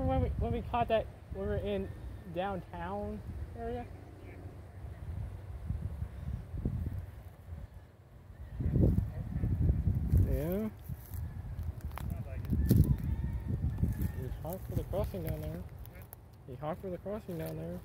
remember when we when we caught that? We were in downtown area. Yeah. He honked for the crossing down there. He honked for the crossing down there.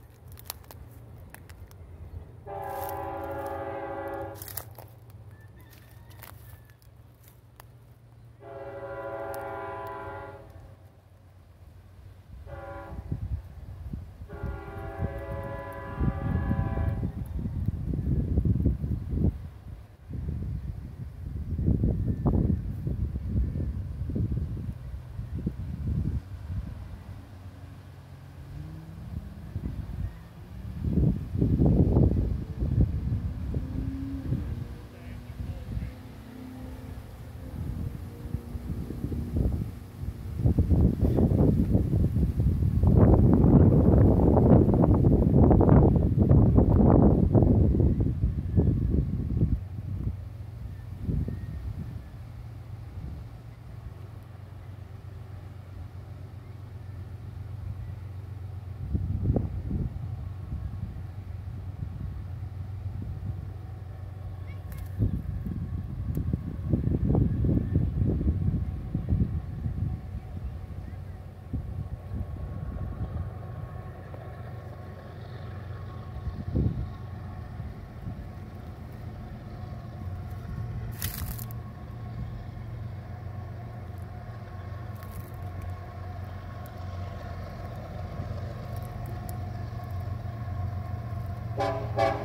Thank